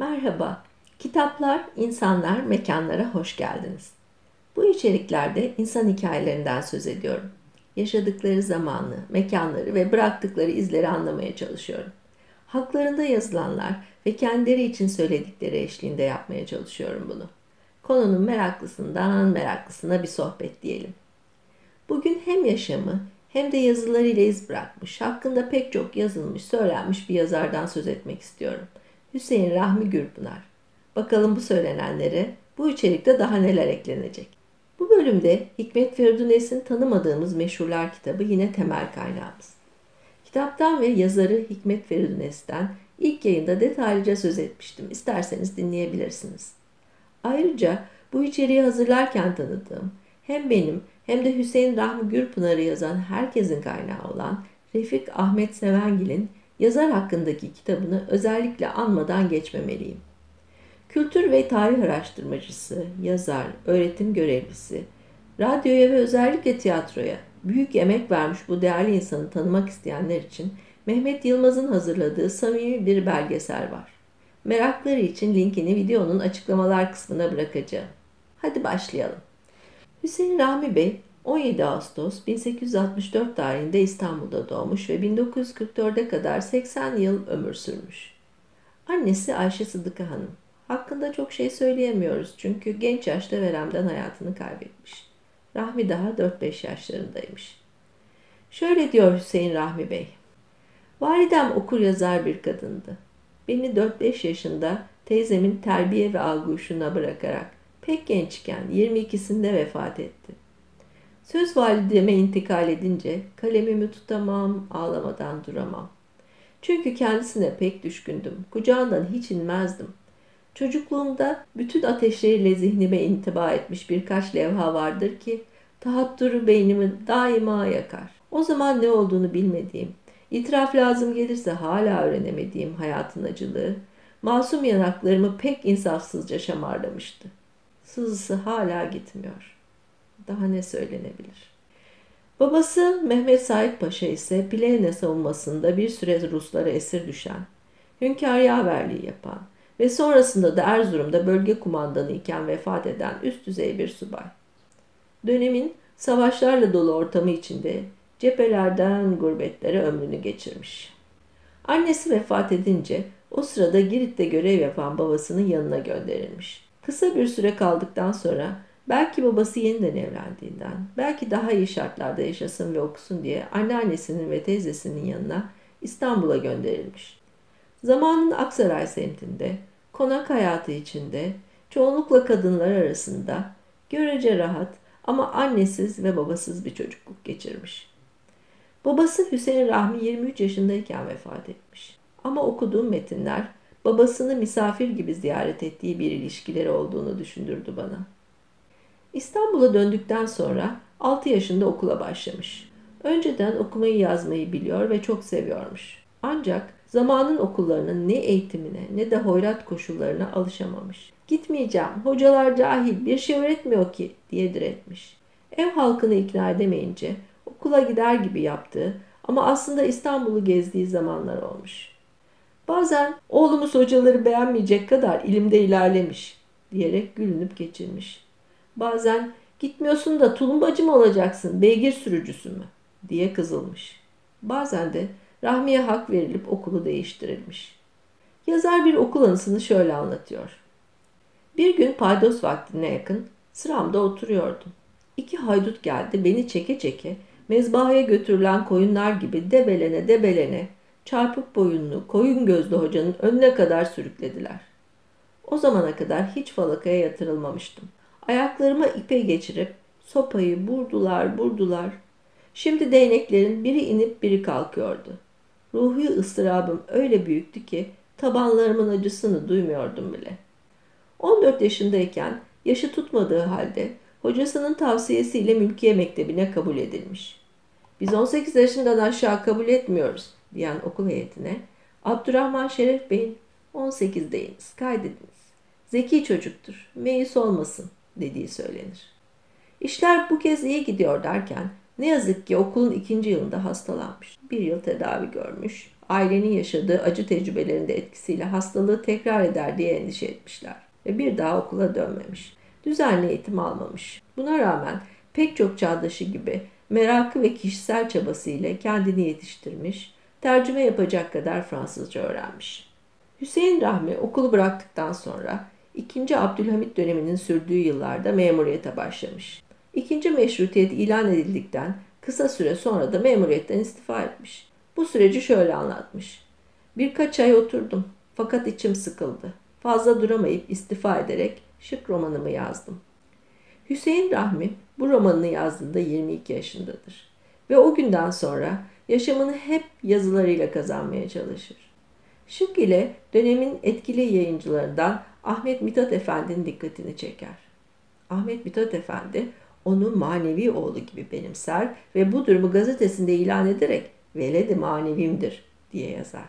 Merhaba, kitaplar, insanlar, mekanlara hoş geldiniz. Bu içeriklerde insan hikayelerinden söz ediyorum. Yaşadıkları zamanı, mekanları ve bıraktıkları izleri anlamaya çalışıyorum. Haklarında yazılanlar ve kendileri için söyledikleri eşliğinde yapmaya çalışıyorum bunu. Konunun meraklısından meraklısına bir sohbet diyelim. Bugün hem yaşamı hem de yazılarıyla iz bırakmış, hakkında pek çok yazılmış, söylenmiş bir yazardan söz etmek istiyorum. Hüseyin Rahmi Gürpınar. Bakalım bu söylenenlere bu içerikte daha neler eklenecek. Bu bölümde Hikmet Feridunesi'nin tanımadığımız meşhurlar kitabı yine temel kaynağımız. Kitaptan ve yazarı Hikmet Feridunesi'den ilk yayında detaylıca söz etmiştim. İsterseniz dinleyebilirsiniz. Ayrıca bu içeriği hazırlarken tanıdığım hem benim hem de Hüseyin Rahmi Gürpınar'ı yazan herkesin kaynağı olan Refik Ahmet Sevengil'in yazar hakkındaki kitabını özellikle anmadan geçmemeliyim. Kültür ve tarih araştırmacısı, yazar, öğretim görevlisi, radyoya ve özellikle tiyatroya büyük emek vermiş bu değerli insanı tanımak isteyenler için Mehmet Yılmaz'ın hazırladığı samimi bir belgesel var. Merakları için linkini videonun açıklamalar kısmına bırakacağım. Hadi başlayalım. Hüseyin Rahmi Bey 17 Ağustos 1864 tarihinde İstanbul'da doğmuş ve 1944'e kadar 80 yıl ömür sürmüş. Annesi Ayşe Sıdıka Hanım. Hakkında çok şey söyleyemiyoruz çünkü genç yaşta veremden hayatını kaybetmiş. Rahmi daha 4-5 yaşlarındaymış. Şöyle diyor Hüseyin Rahmi Bey. Validem okur yazar bir kadındı. Beni 4-5 yaşında teyzemin terbiye ve alguşuna bırakarak pek gençken 22'sinde vefat etti. Söz valideme intikal edince kalemimi tutamam, ağlamadan duramam. Çünkü kendisine pek düşkündüm. Kucağından hiç inmezdim. Çocukluğumda bütün ateşleriyle zihnime intiba etmiş birkaç levha vardır ki tahatturu beynimi daima yakar. O zaman ne olduğunu bilmediğim, itiraf lazım gelirse hala öğrenemediğim hayatın acılığı, masum yanaklarımı pek insafsızca şamarlamıştı. Sızısı hala gitmiyor. Daha ne söylenebilir? Babası Mehmet Said Paşa ise Plevne savunmasında bir süre Ruslara esir düşen, hünkâr yaverliği yapan ve sonrasında da Erzurum'da bölge kumandanı iken vefat eden üst düzey bir subay. Dönemin savaşlarla dolu ortamı içinde cephelerden gurbetlere ömrünü geçirmiş. Annesi vefat edince o sırada Girit'te görev yapan babasının yanına gönderilmiş. Kısa bir süre kaldıktan sonra belki babası yeniden evlendiğinden, belki daha iyi şartlarda yaşasın ve okusun diye anneannesinin ve teyzesinin yanına İstanbul'a gönderilmiş. Zamanın Aksaray semtinde, konak hayatı içinde, çoğunlukla kadınlar arasında görece rahat ama annesiz ve babasız bir çocukluk geçirmiş. Babası Hüseyin Rahmi 23 yaşındayken vefat etmiş. Ama okuduğum metinler babasını misafir gibi ziyaret ettiği bir ilişkileri olduğunu düşündürdü bana. İstanbul'a döndükten sonra 6 yaşında okula başlamış. Önceden okumayı yazmayı biliyor ve çok seviyormuş. Ancak zamanın okullarının ne eğitimine ne de hoyrat koşullarına alışamamış. Gitmeyeceğim, hocalar cahil, bir şey öğretmiyor ki diye diretmiş. Ev halkını ikna edemeyince okula gider gibi yaptığı ama aslında İstanbul'u gezdiği zamanlar olmuş. Bazen oğlumuz hocaları beğenmeyecek kadar ilimde ilerlemiş diyerek gülünüp geçirmiş. Bazen gitmiyorsun da tulumbacı mı olacaksın, beygir sürücüsü mü diye kızılmış. Bazen de Rahmi'ye hak verilip okulu değiştirilmiş. Yazar bir okul anısını şöyle anlatıyor. Bir gün paydos vaktine yakın sıramda oturuyordum. İki haydut geldi beni çeke çeke mezbahaya götürülen koyunlar gibi debelene debelene çarpık boyunlu, koyun gözlü hocanın önüne kadar sürüklediler. O zamana kadar hiç falakaya yatırılmamıştım. Ayaklarıma ipe geçirip sopayı burdular burdular. Şimdi değneklerin biri inip biri kalkıyordu. Ruhi ıstırabım öyle büyüktü ki tabanlarımın acısını duymuyordum bile. 14 yaşındayken yaşı tutmadığı halde hocasının tavsiyesiyle mülkiye mektebine kabul edilmiş. Biz 18 yaşından aşağı kabul etmiyoruz diyen okul heyetine Abdurrahman Şeref Bey'in 18'deyiniz kaydediniz. Zeki çocuktur, meyus olmasın dediği söylenir. İşler bu kez iyi gidiyor derken ne yazık ki okulun ikinci yılında hastalanmış. Bir yıl tedavi görmüş, ailenin yaşadığı acı tecrübelerinde etkisiyle hastalığı tekrar eder diye endişe etmişler ve bir daha okula dönmemiş. Düzenli eğitim almamış. Buna rağmen pek çok çağdaşı gibi merakı ve kişisel çabasıyla kendini yetiştirmiş, tercüme yapacak kadar Fransızca öğrenmiş. Hüseyin Rahmi okulu bıraktıktan sonra 2. Abdülhamit döneminin sürdüğü yıllarda memuriyete başlamış. İkinci meşrutiyet ilan edildikten kısa süre sonra da memuriyetten istifa etmiş. Bu süreci şöyle anlatmış. Birkaç ay oturdum fakat içim sıkıldı. Fazla duramayıp istifa ederek şık romanımı yazdım. Hüseyin Rahmi bu romanını yazdığında 22 yaşındadır. Ve o günden sonra yaşamını hep yazılarıyla kazanmaya çalışır. Şık ile dönemin etkili yayıncılarından Ahmet Mithat Efendi'nin dikkatini çeker. Ahmet Mithat Efendi onu manevi oğlu gibi benimser ve bu durumu gazetesinde ilan ederek veledi manevimdir diye yazar.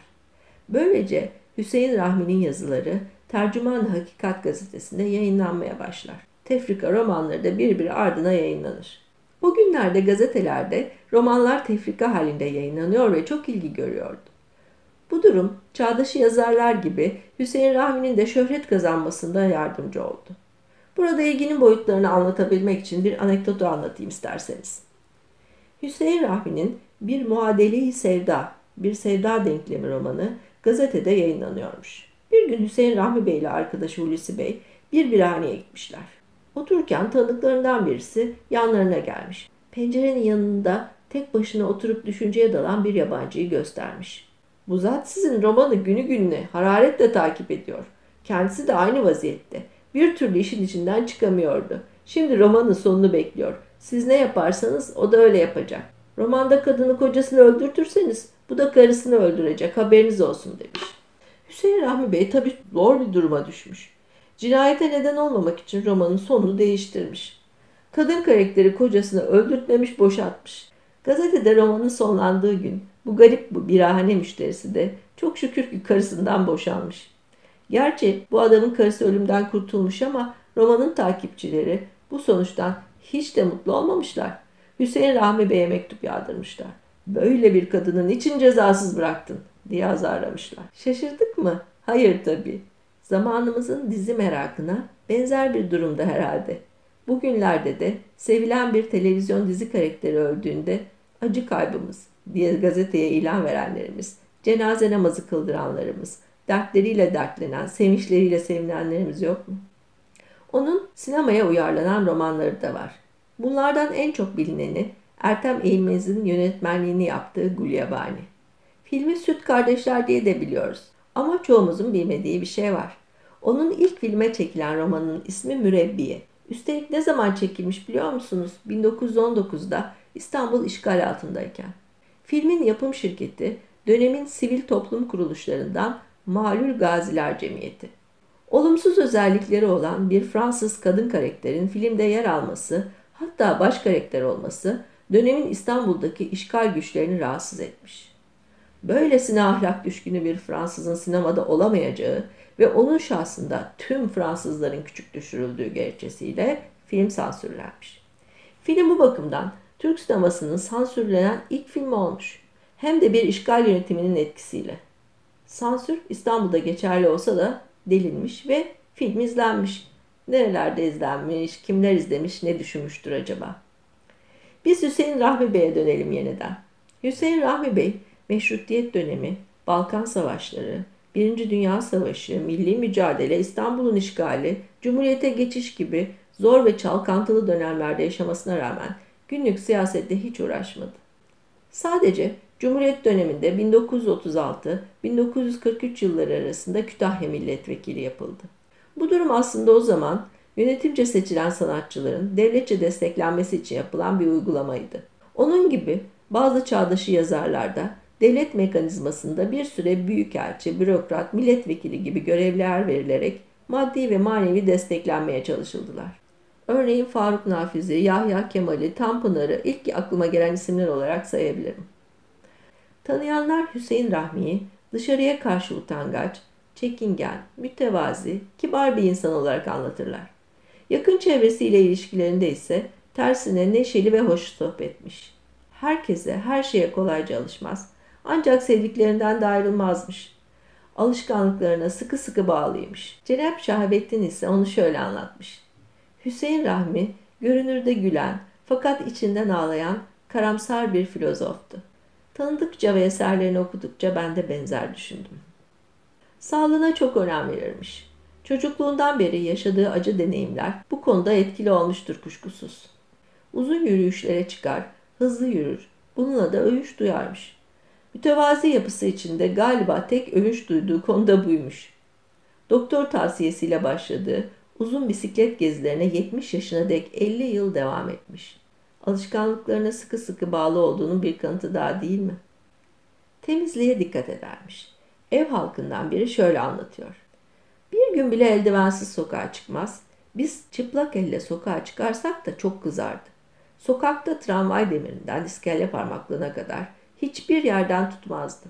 Böylece Hüseyin Rahmi'nin yazıları Tercüman Hakikat gazetesinde yayınlanmaya başlar. Tefrika romanları da birbiri ardına yayınlanır. O günlerde gazetelerde romanlar tefrika halinde yayınlanıyor ve çok ilgi görüyordu. Bu durum çağdaşı yazarlar gibi Hüseyin Rahmi'nin de şöhret kazanmasında yardımcı oldu. Burada ilginin boyutlarını anlatabilmek için bir anekdotu anlatayım isterseniz. Hüseyin Rahmi'nin Bir Muadeli Sevda, Bir Sevda Denklemi romanı gazetede yayınlanıyormuş. Bir gün Hüseyin Rahmi Bey ile arkadaşı Hulusi Bey bir birhaneye gitmişler. Otururken tanıdıklarından birisi yanlarına gelmiş. Pencerenin yanında tek başına oturup düşünceye dalan bir yabancıyı göstermiş. Bu zat sizin romanı günü gününe hararetle takip ediyor. Kendisi de aynı vaziyette. Bir türlü işin içinden çıkamıyordu. Şimdi romanın sonunu bekliyor. Siz ne yaparsanız o da öyle yapacak. Romanda kadını kocasını öldürtürseniz bu da karısını öldürecek haberiniz olsun demiş. Hüseyin Rahmi Bey tabi zor bir duruma düşmüş. Cinayete neden olmamak için romanın sonunu değiştirmiş. Kadın karakteri kocasını öldürtmemiş boşaltmış. Gazetede romanın sonlandığı gün bu garip bu birahane müşterisi de çok şükür ki karısından boşanmış. Gerçi bu adamın karısı ölümden kurtulmuş ama romanın takipçileri bu sonuçtan hiç de mutlu olmamışlar. Hüseyin Rahmi Bey'e mektup yağdırmışlar. Böyle bir kadının için cezasız bıraktın diye azarlamışlar. Şaşırdık mı? Hayır tabii. Zamanımızın dizi merakına benzer bir durumda herhalde. Bugünlerde de sevilen bir televizyon dizi karakteri öldüğünde acı kaybımız diye gazeteye ilan verenlerimiz, cenaze namazı kıldıranlarımız, dertleriyle dertlenen, sevinçleriyle sevinenlerimiz yok mu? Onun sinemaya uyarlanan romanları da var. Bunlardan en çok bilineni Ertem Eğilmez'in yönetmenliğini yaptığı Gulyabani. Filmi Süt Kardeşler diye de biliyoruz. Ama çoğumuzun bilmediği bir şey var. Onun ilk filme çekilen romanının ismi Mürebbiye. Üstelik ne zaman çekilmiş biliyor musunuz? 1919'da İstanbul işgal altındayken. Filmin yapım şirketi dönemin sivil toplum kuruluşlarından Malul Gaziler Cemiyeti. Olumsuz özellikleri olan bir Fransız kadın karakterin filmde yer alması, hatta baş karakter olması dönemin İstanbul'daki işgal güçlerini rahatsız etmiş. Böylesine ahlak düşkünü bir Fransızın sinemada olamayacağı ve onun şahsında tüm Fransızların küçük düşürüldüğü gerekçesiyle film sansürlenmiş. Film bu bakımdan Türk sinemasının sansürlenen ilk filmi olmuş. Hem de bir işgal yönetiminin etkisiyle. Sansür İstanbul'da geçerli olsa da delinmiş ve film izlenmiş. Nerelerde izlenmiş, kimler izlemiş, ne düşünmüştür acaba? Biz Hüseyin Rahmi Bey'e dönelim yeniden. Hüseyin Rahmi Bey, meşrutiyet dönemi, Balkan Savaşları, Birinci Dünya Savaşı, milli mücadele, İstanbul'un işgali, Cumhuriyete geçiş gibi zor ve çalkantılı dönemlerde yaşamasına rağmen günlük siyasette hiç uğraşmadı. Sadece Cumhuriyet döneminde 1936-1943 yılları arasında Kütahya milletvekili yapıldı. Bu durum aslında o zaman yönetimce seçilen sanatçıların devletçe desteklenmesi için yapılan bir uygulamaydı. Onun gibi bazı çağdaşı yazarlarda devlet mekanizmasında bir süre büyükelçi, bürokrat, milletvekili gibi görevler verilerek maddi ve manevi desteklenmeye çalışıldılar. Örneğin Faruk Nafizi, Yahya Kemal'i, Tanpınar'ı ilk aklıma gelen isimler olarak sayabilirim. Tanıyanlar Hüseyin Rahmi'yi dışarıya karşı utangaç, çekingen, mütevazi, kibar bir insan olarak anlatırlar. Yakın çevresiyle ilişkilerinde ise tersine neşeli ve hoş sohbetmiş. Herkese, her şeye kolayca alışmaz. Ancak sevdiklerinden de ayrılmazmış. Alışkanlıklarına sıkı sıkı bağlıymış. Cenab Şahabettin ise onu şöyle anlatmış. Hüseyin Rahmi görünürde gülen fakat içinden ağlayan karamsar bir filozoftu. Tanıdıkça ve eserlerini okudukça ben de benzer düşündüm. Sağlığına çok önem verirmiş. Çocukluğundan beri yaşadığı acı deneyimler bu konuda etkili olmuştur kuşkusuz. Uzun yürüyüşlere çıkar, hızlı yürür. Bununla da övüş duyarmış. Mütevazi yapısı içinde galiba tek övüş duyduğu konuda buymuş. Doktor tavsiyesiyle başladığı uzun bisiklet gezilerine 70 yaşına dek 50 yıl devam etmiş. Alışkanlıklarına sıkı sıkı bağlı olduğunun bir kanıtı daha değil mi? Temizliğe dikkat edermiş. Ev halkından biri şöyle anlatıyor. Bir gün bile eldivensiz sokağa çıkmaz. Biz çıplak elle sokağa çıkarsak da çok kızardı. Sokakta tramvay demirinden iskele parmaklığına kadar hiçbir yerden tutmazdı.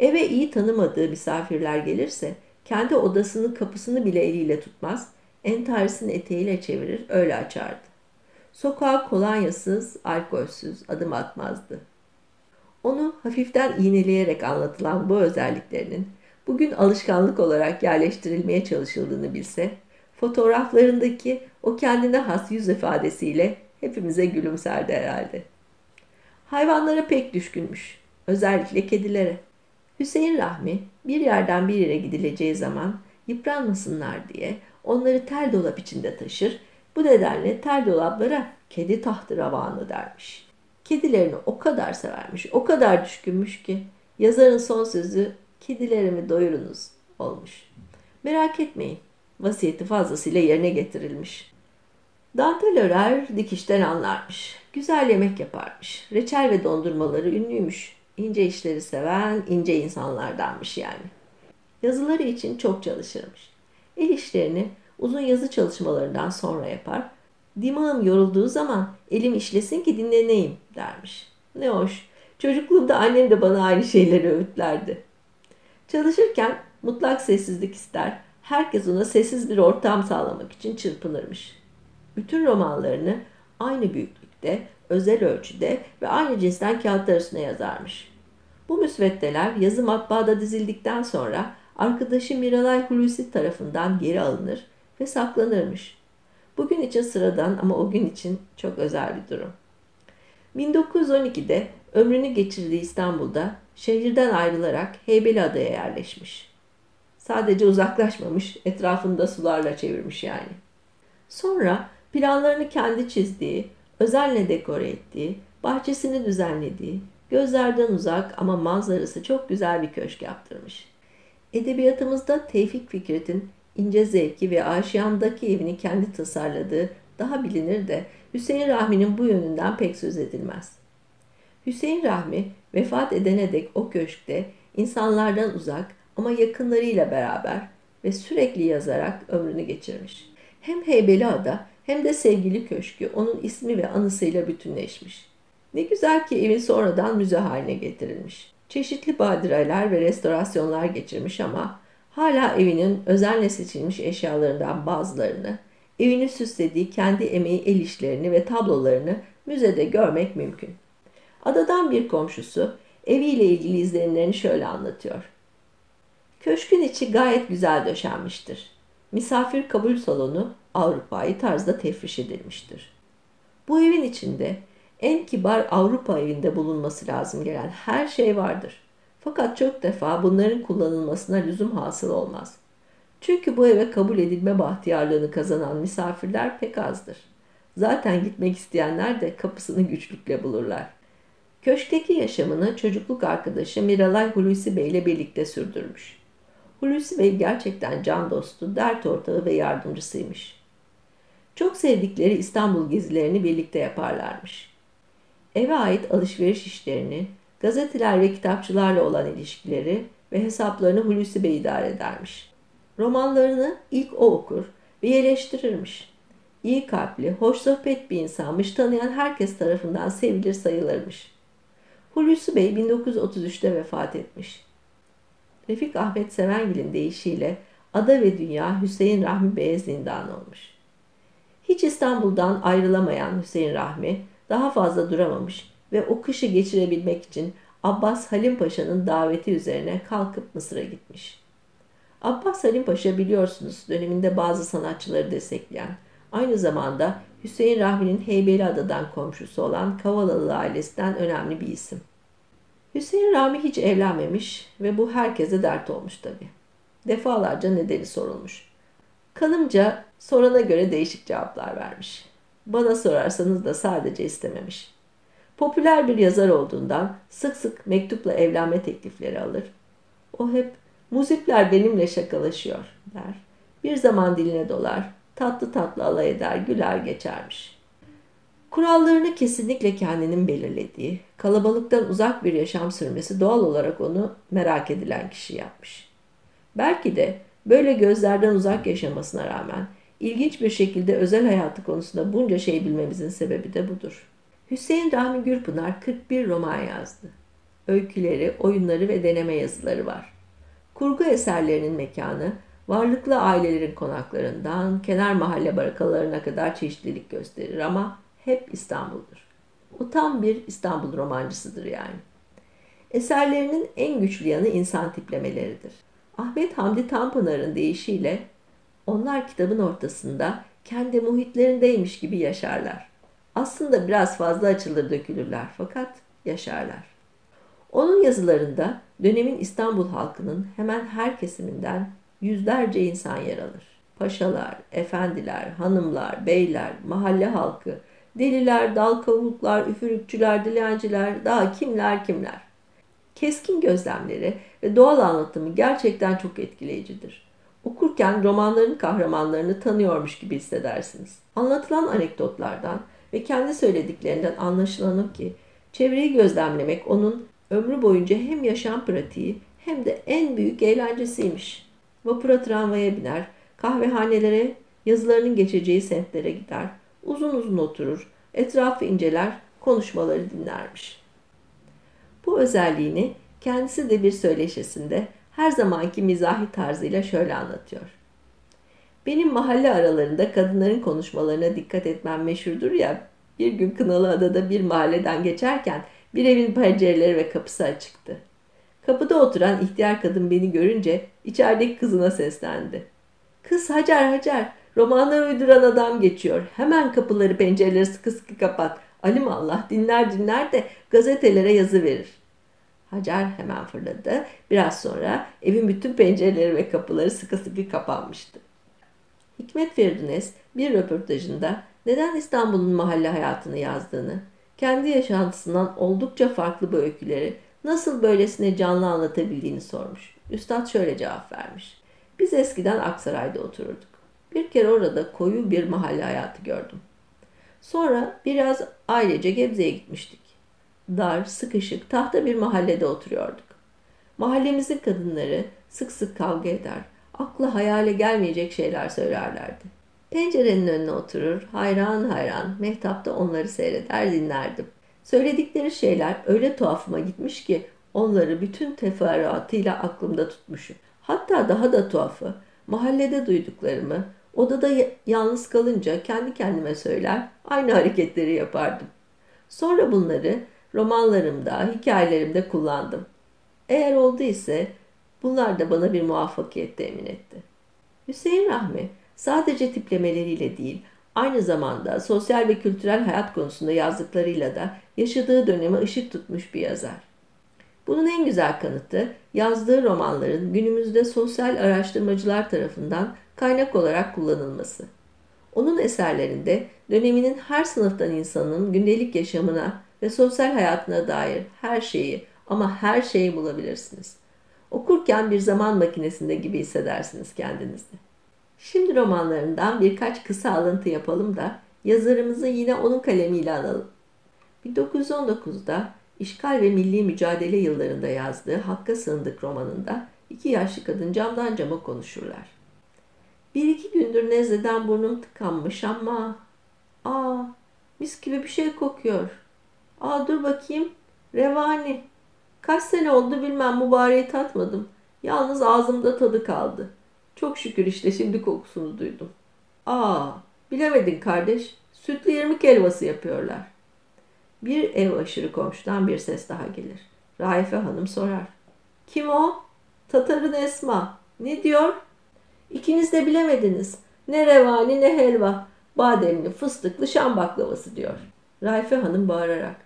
Eve iyi tanımadığı misafirler gelirse kendi odasının kapısını bile eliyle tutmaz, entarisini eteğiyle çevirir öyle açardı. Sokağa kolonyasız, alkolsüz adım atmazdı. Onu hafiften iğneleyerek anlatılan bu özelliklerinin bugün alışkanlık olarak yerleştirilmeye çalışıldığını bilse, fotoğraflarındaki o kendine has yüz ifadesiyle hepimize gülümserdi herhalde. Hayvanlara pek düşkünmüş, özellikle kedilere. Hüseyin Rahmi bir yerden bir yere gidileceği zaman yıpranmasınlar diye onları tel dolap içinde taşır, bu nedenle tel dolaplara kedi tahtı ravanı dermiş. Kedilerini o kadar severmiş, o kadar düşkünmüş ki yazarın son sözü kedilerimi doyurunuz olmuş. Merak etmeyin, vasiyeti fazlasıyla yerine getirilmiş. Dantel örer, dikişten anlarmış. Güzel yemek yaparmış. Reçel ve dondurmaları ünlüymüş. İnce işleri seven, ince insanlardanmış yani. Yazıları için çok çalışırmış. El işlerini uzun yazı çalışmalarından sonra yapar. Dimağım yorulduğu zaman elim işlesin ki dinleneyim dermiş. Ne hoş. Çocukluğumda annem de bana aynı şeyleri öğütlerdi. Çalışırken mutlak sessizlik ister. Herkes ona sessiz bir ortam sağlamak için çırpınırmış. Bütün romanlarını aynı büyüklükte, özel ölçüde ve aynı cinsten kağıtlar üstüne yazarmış. Bu müsveddeler yazı matbaada dizildikten sonra arkadaşı Miralay Hulusi tarafından geri alınır ve saklanırmış. Bugün için sıradan ama o gün için çok özel bir durum. 1912'de ömrünü geçirdiği İstanbul'da şehirden ayrılarak Heybeliada'ya yerleşmiş. Sadece uzaklaşmamış, etrafında sularla çevirmiş yani. Sonra planlarını kendi çizdiği, özenle dekore ettiği, bahçesini düzenlediği, gözlerden uzak ama manzarası çok güzel bir köşk yaptırmış. Edebiyatımızda Tevfik Fikret'in ince zevki ve aşiyandaki evini kendi tasarladığı daha bilinir de Hüseyin Rahmi'nin bu yönünden pek söz edilmez. Hüseyin Rahmi vefat edene dek o köşkte insanlardan uzak ama yakınlarıyla beraber ve sürekli yazarak ömrünü geçirmiş. Hem Heybeliada hem de sevgili köşkü onun ismi ve anısıyla bütünleşmiş. Ne güzel ki evin sonradan müze haline getirilmiş. Çeşitli badireler ve restorasyonlar geçirmiş ama hala evinin özenle seçilmiş eşyalarından bazılarını, evini süslediği kendi emeği el işlerini ve tablolarını müzede görmek mümkün. Adadan bir komşusu eviyle ilgili izlenimlerini şöyle anlatıyor. Köşkün içi gayet güzel döşenmiştir. Misafir kabul salonu Avrupa'yı tarzda tefriş edilmiştir. Bu evin içinde en kibar Avrupa evinde bulunması lazım gelen her şey vardır. Fakat çok defa bunların kullanılmasına lüzum hasıl olmaz. Çünkü bu eve kabul edilme bahtiyarlığını kazanan misafirler pek azdır. Zaten gitmek isteyenler de kapısını güçlükle bulurlar. Köşkteki yaşamını çocukluk arkadaşı Miralay Hulusi Bey ile birlikte sürdürmüş. Hulusi Bey gerçekten can dostu, dert ortağı ve yardımcısıymış. Çok sevdikleri İstanbul gezilerini birlikte yaparlarmış. Eve ait alışveriş işlerini, gazeteler ve kitapçılarla olan ilişkileri ve hesaplarını Hulusi Bey idare edermiş. Romanlarını ilk o okur ve eleştirirmiş. İyi kalpli, hoş sohbet bir insanmış, tanıyan herkes tarafından sevilir sayılırmış. Hulusi Bey 1933'te vefat etmiş. Refik Ahmet Sevengil'in deyişiyle Ada ve Dünya Hüseyin Rahmi Bey'e zindan olmuş. Hiç İstanbul'dan ayrılamayan Hüseyin Rahmi daha fazla duramamış ve o kışı geçirebilmek için Abbas Halim Paşa'nın daveti üzerine kalkıp Mısır'a gitmiş. Abbas Halim Paşa biliyorsunuz döneminde bazı sanatçıları destekleyen, aynı zamanda Hüseyin Rahmi'nin Heybeliada'dan komşusu olan Kavalalı ailesinden önemli bir isim. Hüseyin Rahmi hiç evlenmemiş ve bu herkese dert olmuş tabi. Defalarca nedeni sorulmuş. Kanımca sorana göre değişik cevaplar vermiş. Bana sorarsanız da sadece istememiş. Popüler bir yazar olduğundan sık sık mektupla evlenme teklifleri alır. O hep muzipler benimle şakalaşıyor der. Bir zaman diline dolar, tatlı tatlı alay eder, güler geçermiş. Kurallarını kesinlikle kendinin belirlediği, kalabalıktan uzak bir yaşam sürmesi doğal olarak onu merak edilen kişi yapmış. Belki de böyle gözlerden uzak yaşamasına rağmen ilginç bir şekilde özel hayatı konusunda bunca şey bilmemizin sebebi de budur. Hüseyin Rahmi Gürpınar 41 roman yazdı. Öyküleri, oyunları ve deneme yazıları var. Kurgu eserlerinin mekanı, varlıklı ailelerin konaklarından kenar mahalle barakalarına kadar çeşitlilik gösterir ama hep İstanbul'dur. O tam bir İstanbul romancısıdır yani. Eserlerinin en güçlü yanı insan tiplemeleridir. Ahmet Hamdi Tanpınar'ın deyişiyle onlar kitabın ortasında kendi muhitlerindeymiş gibi yaşarlar. Aslında biraz fazla açılır dökülürler fakat yaşarlar. Onun yazılarında dönemin İstanbul halkının hemen her kesiminden yüzlerce insan yer alır. Paşalar, efendiler, hanımlar, beyler, mahalle halkı, deliler, dal kavuklar, üfürükçüler, dilenciler, daha kimler kimler. Keskin gözlemleri ve doğal anlatımı gerçekten çok etkileyicidir. Okurken romanların kahramanlarını tanıyormuş gibi hissedersiniz. Anlatılan anekdotlardan ve kendi söylediklerinden anlaşılan o ki çevreyi gözlemlemek onun ömrü boyunca hem yaşam pratiği hem de en büyük eğlencesiymiş. Vapura tramvaya biner, kahvehanelere, yazılarının geçeceği semtlere gider, uzun uzun oturur, etrafı inceler, konuşmaları dinlermiş. Bu özelliğini kendisi de bir söyleşisinde her zamanki mizahi tarzıyla şöyle anlatıyor. Benim mahalle aralarında kadınların konuşmalarına dikkat etmem meşhurdur ya. Bir gün Kınalı Adada bir mahalleden geçerken bir evin pencereleri ve kapısı açıktı. Kapıda oturan ihtiyar kadın beni görünce içerideki kızına seslendi. Kız Hacer Hacer romanlar uyduran adam geçiyor. Hemen kapıları pencereleri sıkı sıkı kapat. Alim Allah dinler dinler de gazetelere yazı verir. Hacer hemen fırladı. Biraz sonra evin bütün pencereleri ve kapıları sıkı sıkı kapanmıştı. Hikmet Feridunez bir röportajında neden İstanbul'un mahalle hayatını yazdığını, kendi yaşantısından oldukça farklı bu öyküleri nasıl böylesine canlı anlatabildiğini sormuş. Üstad şöyle cevap vermiş. Biz eskiden Aksaray'da otururduk. Bir kere orada koyu bir mahalle hayatı gördüm. Sonra biraz ailece Gebze'ye gitmiştik. Dar, sıkışık, tahta bir mahallede oturuyorduk. Mahallemizin kadınları sık sık kavga eder, akla hayale gelmeyecek şeyler söylerlerdi. Pencerenin önüne oturur, hayran hayran, mehtapta onları seyreder dinlerdim. Söyledikleri şeyler öyle tuhafıma gitmiş ki onları bütün teferruatıyla aklımda tutmuşum. Hatta daha da tuhafı, mahallede duyduklarımı odada yalnız kalınca kendi kendime söyler, aynı hareketleri yapardım. Sonra bunları romanlarımda, hikayelerimde kullandım. Eğer oldu ise bunlar da bana bir muvaffakiyet temin etti. Hüseyin Rahmi sadece tiplemeleriyle değil, aynı zamanda sosyal ve kültürel hayat konusunda yazdıklarıyla da yaşadığı döneme ışık tutmuş bir yazar. Bunun en güzel kanıtı yazdığı romanların günümüzde sosyal araştırmacılar tarafından kaynak olarak kullanılması. Onun eserlerinde döneminin her sınıftan insanın gündelik yaşamına ve sosyal hayatına dair her şeyi ama her şeyi bulabilirsiniz. Okurken bir zaman makinesinde gibi hissedersiniz kendinizi. Şimdi romanlarından birkaç kısa alıntı yapalım da yazarımızı yine onun kalemiyle analım. 1919'da işgal ve milli mücadele yıllarında yazdığı Hakka Sığındık romanında iki yaşlı kadın camdan cama konuşurlar. Bir iki gündür nezleden burnum tıkanmış ama aa mis gibi bir şey kokuyor. Aa dur bakayım revani. Kaç sene oldu bilmem mübareği tatmadım. Yalnız ağzımda tadı kaldı. Çok şükür işte şimdi kokusunu duydum. Aa bilemedin kardeş. Sütlü irmik helvası yapıyorlar. Bir ev aşırı komşudan bir ses daha gelir. Raife Hanım sorar. Kim o? Tatar'ın Esma. Ne diyor? İkiniz de bilemediniz. Ne revani ne helva. Bademli, fıstıklı şam baklavası diyor. Raife Hanım bağırarak.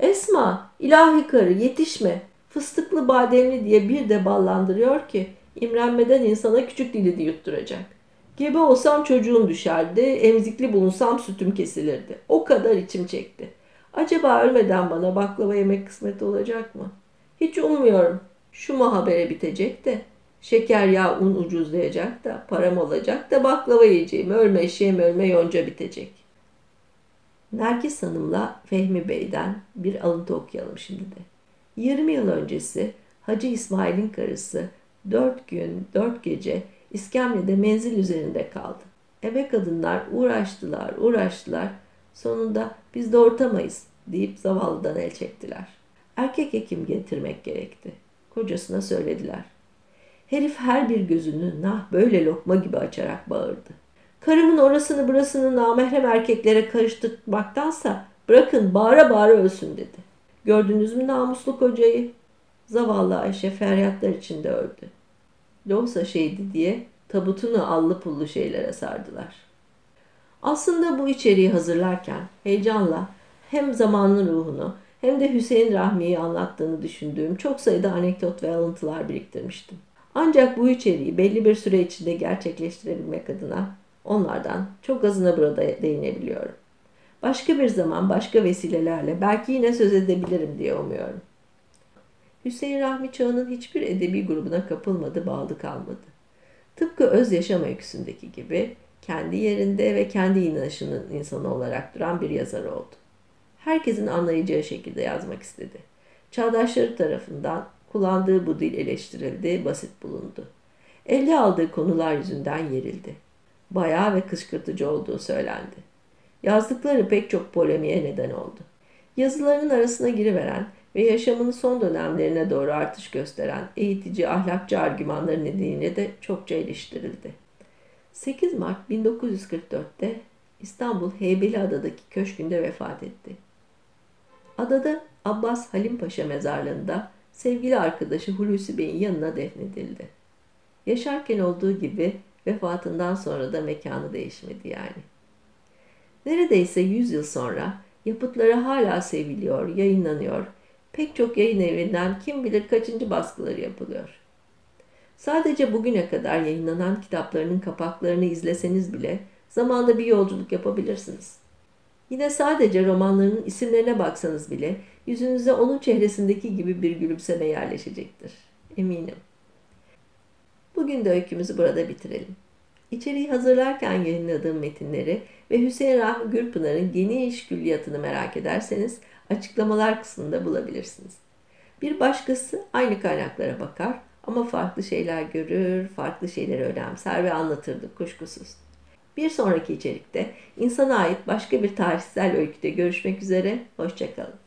Esma, ilahi karı yetişme. Fıstıklı bademli diye bir de ballandırıyor ki imrenmeden insana küçük dilini yutturacak. Gebe olsam çocuğum düşerdi, emzikli bulunsam sütüm kesilirdi. O kadar içim çekti. Acaba ölmeden bana baklava yemek kısmet olacak mı? Hiç ummuyorum. Şu mu habere bitecek de şeker yağ un ucuzlayacak da param olacak da baklava yiyeceğim. Ölme eşeğim ölme yonca bitecek. Nergis Hanım'la Fehmi Bey'den bir alıntı okuyalım şimdi de. 20 yıl öncesi Hacı İsmail'in karısı 4 gün 4 gece İskemle'de menzil üzerinde kaldı. Eve kadınlar uğraştılar uğraştılar sonunda biz doğurtamayız deyip zavallıdan el çektiler. Erkek hekim getirmek gerekti. Kocasına söylediler. Herif her bir gözünü nah böyle lokma gibi açarak bağırdı. Karımın orasını burasını namahrem erkeklere karıştırmaktansa bırakın bağıra bağıra ölsün dedi. Gördünüz mü namuslu kocayı? Zavallı Ayşe feryatlar içinde öldü. Loğusa şeydi diye tabutunu allı pullu şeylere sardılar. Aslında bu içeriği hazırlarken heyecanla hem zamanın ruhunu hem de Hüseyin Rahmi'yi anlattığını düşündüğüm çok sayıda anekdot ve alıntılar biriktirmiştim. Ancak bu içeriği belli bir süre içinde gerçekleştirebilmek adına onlardan çok azına burada değinebiliyorum. Başka bir zaman başka vesilelerle belki yine söz edebilirim diye umuyorum. Hüseyin Rahmi Çağı'nın hiçbir edebi grubuna kapılmadı, bağlı kalmadı. Tıpkı öz yaşam öyküsündeki gibi kendi yerinde ve kendi inanışının insanı olarak duran bir yazar oldu. Herkesin anlayacağı şekilde yazmak istedi. Çağdaşları tarafından kullandığı bu dil eleştirildi, basit bulundu. Elde aldığı konular yüzünden yerildi. Bayağı ve kışkırtıcı olduğu söylendi. Yazdıkları pek çok polemiğe neden oldu. Yazılarının arasına giriveren ve yaşamının son dönemlerine doğru artış gösteren eğitici, ahlakçı argümanları nedeniyle de çokça eleştirildi. 8 Mart 1944'te İstanbul Heybeliada'daki köşkünde vefat etti. Adada Abbas Halim Paşa mezarlığında sevgili arkadaşı Hulusi Bey'in yanına defnedildi. Yaşarken olduğu gibi vefatından sonra da mekanı değişmedi yani. Neredeyse 100 yıl sonra yapıtları hala seviliyor, yayınlanıyor. Pek çok yayın evinden kim bilir kaçıncı baskıları yapılıyor. Sadece bugüne kadar yayınlanan kitaplarının kapaklarını izleseniz bile zamanda bir yolculuk yapabilirsiniz. Yine sadece romanlarının isimlerine baksanız bile yüzünüze onun çehresindeki gibi bir gülümseme yerleşecektir. Eminim. Bugün de öykümüzü burada bitirelim. İçeriği hazırlarken yayınladığım metinleri ve Hüseyin Rahmi Gürpınar'ın geniş külliyatını merak ederseniz açıklamalar kısmında bulabilirsiniz. Bir başkası aynı kaynaklara bakar ama farklı şeyler görür, farklı şeyleri önemser ve anlatırdı kuşkusuz. Bir sonraki içerikte insana ait başka bir tarihsel öyküde görüşmek üzere, hoşçakalın.